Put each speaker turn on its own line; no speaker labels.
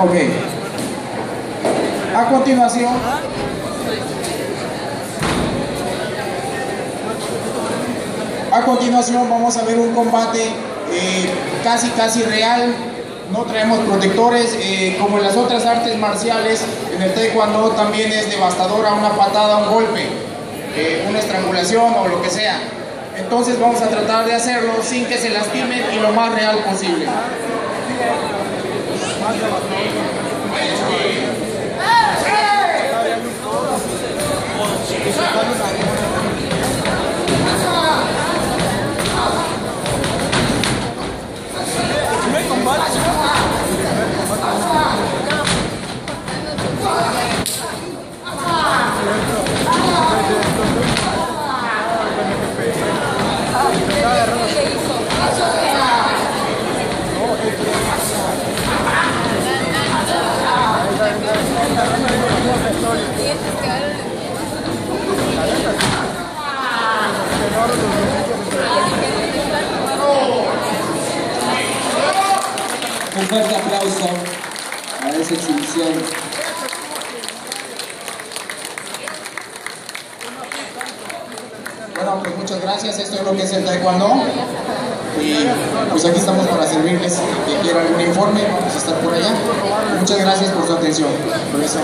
Ok. A continuación, a continuación vamos a ver un combate eh, casi casi real. No traemos protectores eh, como en las otras artes marciales. En el taekwondo también es devastadora una patada, un golpe, eh, una estrangulación o lo que sea. Entonces vamos a tratar de hacerlo sin que se lastimen y lo más real posible. まずは。
Un fuerte aplauso a esa exhibición.
Bueno, pues muchas gracias. Esto es lo que es el taekwondo. Y pues aquí estamos para servirles. Que quiera algún informe, vamos a estar por allá. Muchas gracias por su atención. Profesor.